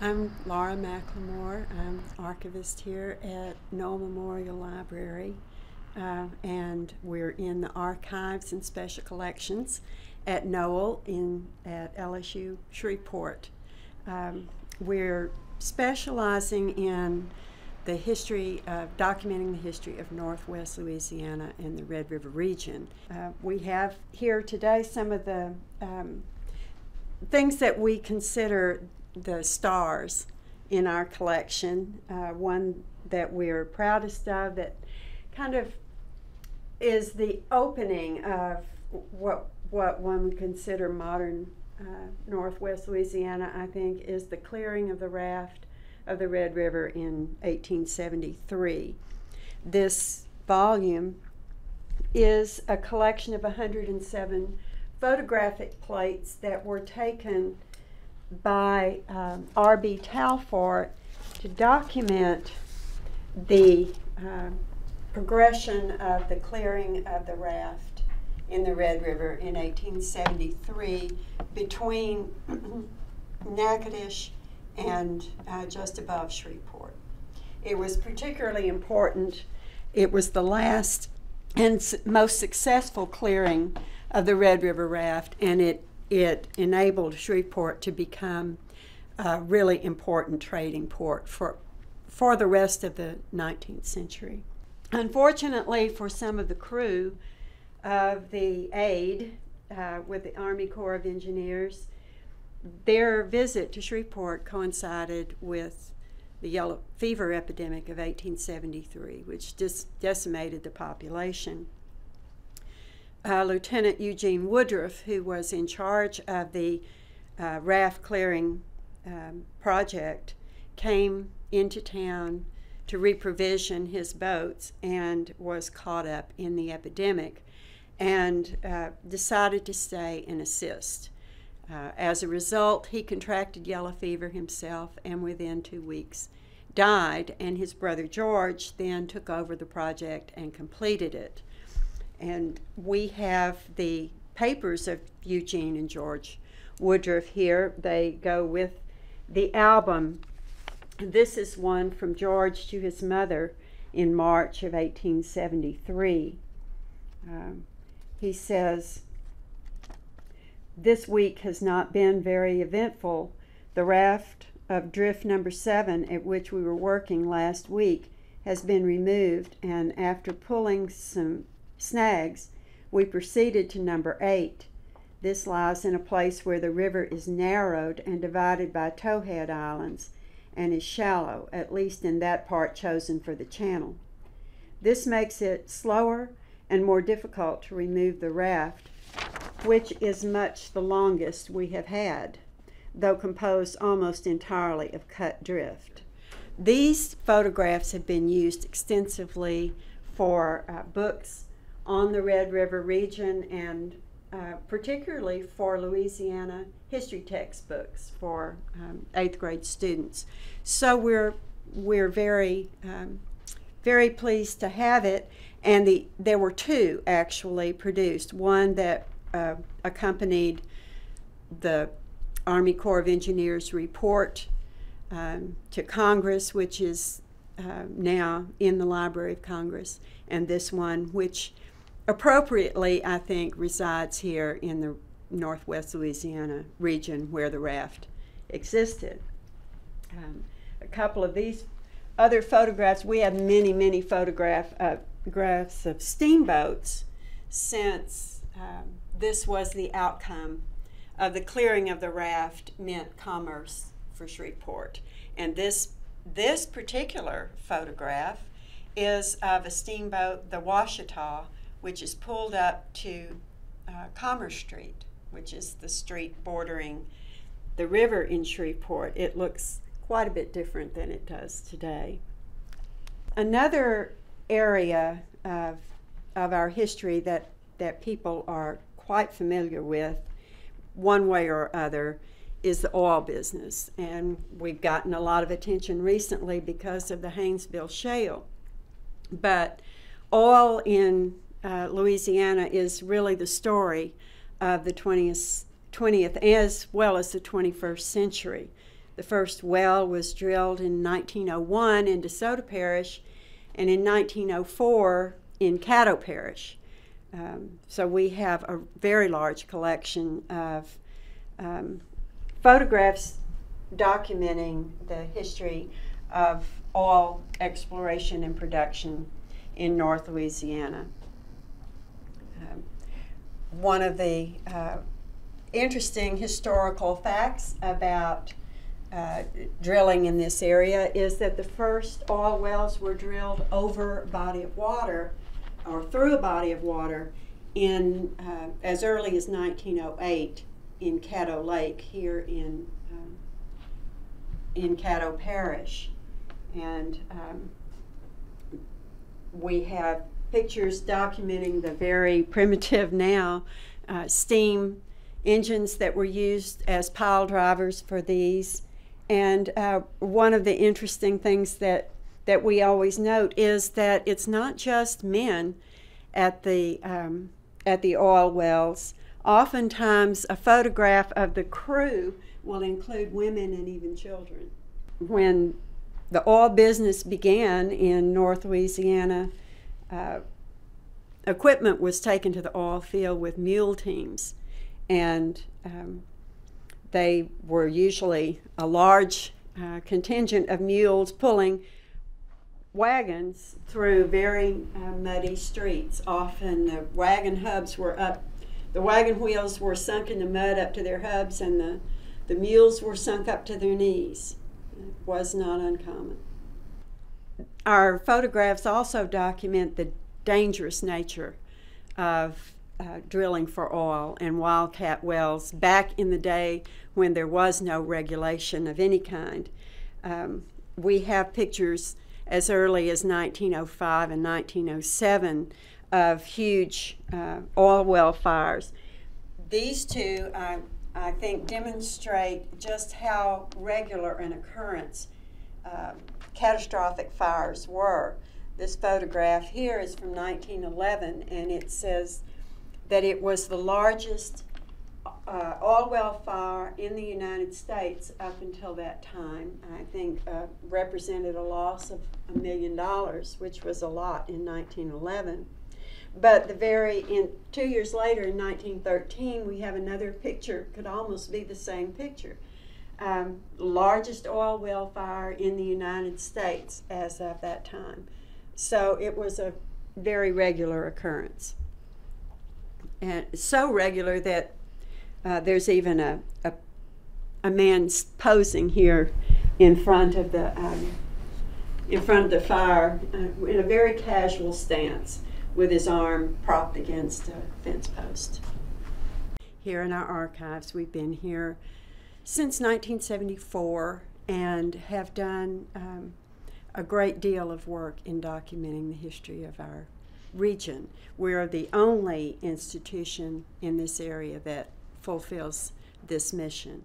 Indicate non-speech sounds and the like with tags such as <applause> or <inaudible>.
I'm Laura McLemore. I'm archivist here at Noel Memorial Library, uh, and we're in the archives and special collections at Noel in at LSU Shreveport. Um, we're specializing in the history of documenting the history of Northwest Louisiana and the Red River region. Uh, we have here today some of the um, things that we consider the stars in our collection. Uh, one that we're proudest of that kind of is the opening of what what one would consider modern uh, Northwest Louisiana. I think is the clearing of the raft of the Red River in 1873. This volume is a collection of 107 photographic plates that were taken by um, R.B. Talfor to document the uh, progression of the clearing of the raft in the Red River in 1873 between <clears throat> Natchitoches and uh, just above Shreveport. It was particularly important. It was the last and most successful clearing of the Red River raft, and it it enabled Shreveport to become a really important trading port for, for the rest of the 19th century. Unfortunately, for some of the crew of the aid uh, with the Army Corps of Engineers, their visit to Shreveport coincided with the yellow fever epidemic of 1873, which just decimated the population uh, Lieutenant Eugene Woodruff, who was in charge of the uh, raft clearing um, project, came into town to reprovision his boats and was caught up in the epidemic and uh, decided to stay and assist. Uh, as a result, he contracted yellow fever himself and within two weeks died, and his brother George then took over the project and completed it. And we have the papers of Eugene and George Woodruff here. They go with the album. This is one from George to his mother in March of 1873. Um, he says, This week has not been very eventful. The raft of drift number seven, at which we were working last week, has been removed, and after pulling some snags, we proceeded to number eight. This lies in a place where the river is narrowed and divided by towhead islands and is shallow, at least in that part chosen for the channel. This makes it slower and more difficult to remove the raft, which is much the longest we have had, though composed almost entirely of cut drift. These photographs have been used extensively for uh, books on the Red River region and uh, particularly for Louisiana history textbooks for um, eighth grade students. So we're we're very um, very pleased to have it. And the there were two actually produced. One that uh, accompanied the Army Corps of Engineers report um, to Congress, which is uh, now in the Library of Congress, and this one, which appropriately, I think, resides here in the northwest Louisiana region where the raft existed. Um, a couple of these other photographs, we have many, many photograph, uh, photographs of steamboats since um, this was the outcome of the clearing of the raft meant commerce for Shreveport. And this, this particular photograph is of a steamboat, the Washita, which is pulled up to uh, Commerce Street, which is the street bordering the river in Shreveport. It looks quite a bit different than it does today. Another area of, of our history that, that people are quite familiar with, one way or other, is the oil business. And we've gotten a lot of attention recently because of the Haynesville Shale. But oil in uh, Louisiana is really the story of the 20th, 20th as well as the 21st century. The first well was drilled in 1901 in DeSoto Parish and in 1904 in Caddo Parish. Um, so we have a very large collection of um, photographs documenting the history of oil exploration and production in North Louisiana. Um, one of the uh, interesting historical facts about uh, drilling in this area is that the first oil wells were drilled over a body of water or through a body of water in uh, as early as 1908 in Caddo Lake here in um, in Caddo Parish, and um, we have pictures documenting the very primitive now uh, steam engines that were used as pile drivers for these. And uh, one of the interesting things that, that we always note is that it's not just men at the, um, at the oil wells. Oftentimes, a photograph of the crew will include women and even children. When the oil business began in North Louisiana, uh, equipment was taken to the oil field with mule teams, and um, they were usually a large uh, contingent of mules pulling wagons through very uh, muddy streets. Often the wagon hubs were up, the wagon wheels were sunk in the mud up to their hubs, and the, the mules were sunk up to their knees. It was not uncommon. Our photographs also document the dangerous nature of uh, drilling for oil and wildcat wells back in the day when there was no regulation of any kind. Um, we have pictures as early as 1905 and 1907 of huge uh, oil well fires. These two, I, I think, demonstrate just how regular an occurrence uh, catastrophic fires were. This photograph here is from 1911, and it says that it was the largest uh, oil well fire in the United States up until that time. I think uh, represented a loss of a million dollars, which was a lot in 1911. But the very in two years later, in 1913, we have another picture. Could almost be the same picture. Um, largest oil well fire in the United States as of that time. So it was a very regular occurrence. And so regular that uh, there's even a, a, a, man posing here in front of the, um, in front of the fire uh, in a very casual stance with his arm propped against a fence post. Here in our archives, we've been here since 1974 and have done um, a great deal of work in documenting the history of our region. We're the only institution in this area that fulfills this mission.